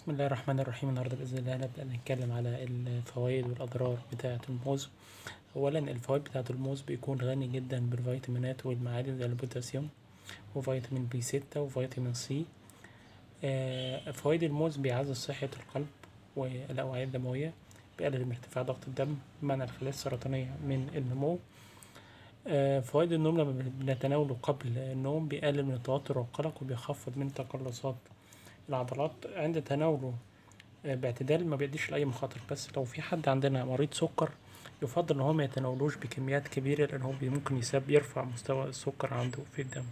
بسم الله الرحمن الرحيم. النهارده بإذن الله هنبدأ نتكلم على الفوائد والأضرار بتاعة الموز. أولا الفوائد بتاعة الموز بيكون غني جدا بالفيتامينات والمعادن زي البوتاسيوم وفيتامين B ستة وفيتامين C. آه، فوائد الموز بيعزز صحة القلب والأوعية الدموية بيقلل من ارتفاع ضغط الدم منع الخلايا السرطانية من النمو. آه، فوائد الموز لما بنتناوله قبل النوم بيقلل من التوتر والقلق وبيخفض من تقلصات العضلات عند تناوله آه، باعتدال ما بيديش لأي مخاطر. بس لو في حد عندنا مريض سكر يفضل إن هو ما يتناولوش بكميات كبيرة لأن هو ممكن يسبب يرفع مستوى السكر عنده في الدم.